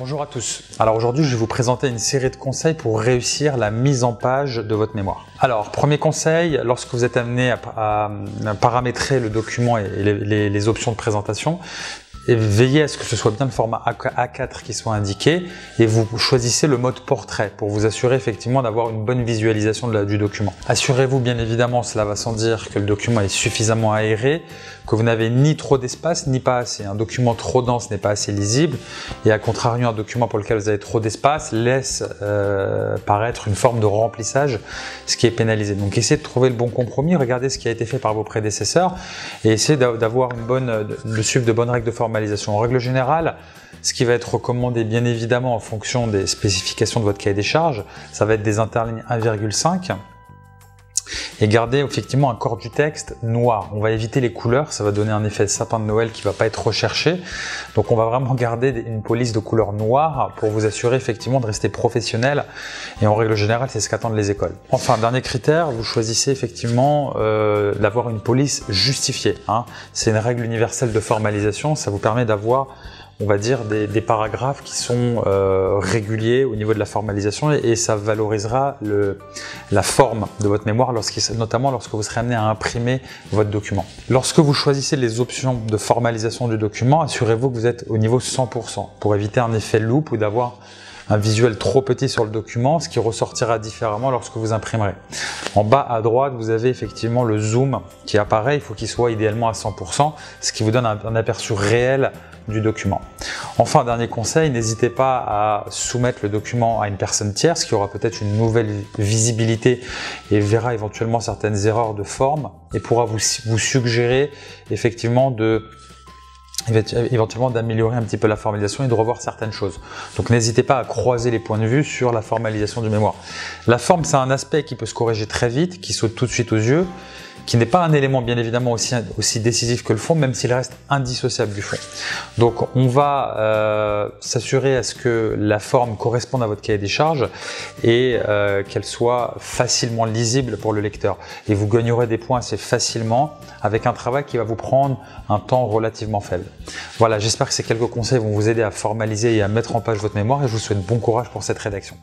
Bonjour à tous. Alors aujourd'hui, je vais vous présenter une série de conseils pour réussir la mise en page de votre mémoire. Alors, premier conseil, lorsque vous êtes amené à, paramétrer le document et les, options de présentation, et veillez à ce que ce soit bien le format A4 qui soit indiqué et vous choisissez le mode portrait pour vous assurer effectivement d'avoir une bonne visualisation du document. Assurez-vous bien évidemment, cela va sans dire, que le document est suffisamment aéré, que vous n'avez ni trop d'espace ni pas assez. Un document trop dense n'est pas assez lisible et à contrario, un document pour lequel vous avez trop d'espace laisse euh, paraître une forme de remplissage, ce qui est pénalisé. Donc essayez de trouver le bon compromis, regardez ce qui a été fait par vos prédécesseurs et essayez d'avoir une bonne, de suivre de bonnes règles de en règle générale, ce qui va être recommandé bien évidemment en fonction des spécifications de votre cahier des charges, ça va être des interlignes 1,5 et garder effectivement un corps du texte noir. On va éviter les couleurs, ça va donner un effet sapin de Noël qui va pas être recherché. Donc on va vraiment garder une police de couleur noire pour vous assurer effectivement de rester professionnel. Et en règle générale, c'est ce qu'attendent les écoles. Enfin, dernier critère, vous choisissez effectivement euh, d'avoir une police justifiée. Hein. C'est une règle universelle de formalisation, ça vous permet d'avoir on va dire, des, paragraphes qui sont euh, réguliers au niveau de la formalisation et, ça valorisera la forme de votre mémoire, notamment lorsque vous serez amené à imprimer votre document. Lorsque vous choisissez les options de formalisation du document, assurez-vous que vous êtes au niveau 100% pour éviter un effet loupe ou d'avoir un visuel trop petit sur le document, ce qui ressortira différemment lorsque vous imprimerez. En bas à droite, vous avez effectivement le zoom qui apparaît, il faut qu'il soit idéalement à 100%, ce qui vous donne un aperçu réel du document. Enfin, dernier conseil, n'hésitez pas à soumettre le document à une personne tierce qui aura peut-être une nouvelle visibilité et verra éventuellement certaines erreurs de forme et pourra vous, vous suggérer effectivement de éventuellement d'améliorer un petit peu la formalisation et de revoir certaines choses. Donc n'hésitez pas à croiser les points de vue sur la formalisation du mémoire. La forme, c'est un aspect qui peut se corriger très vite, qui saute tout de suite aux yeux, qui n'est pas un élément bien évidemment aussi, aussi décisif que le fond, même s'il reste indissociable du fond. Donc on va euh, s'assurer à ce que la forme corresponde à votre cahier des charges et euh, qu'elle soit facilement lisible pour le lecteur. Et vous gagnerez des points assez facilement avec un travail qui va vous prendre un temps relativement faible. Voilà, j'espère que ces quelques conseils vont vous aider à formaliser et à mettre en page votre mémoire et je vous souhaite bon courage pour cette rédaction.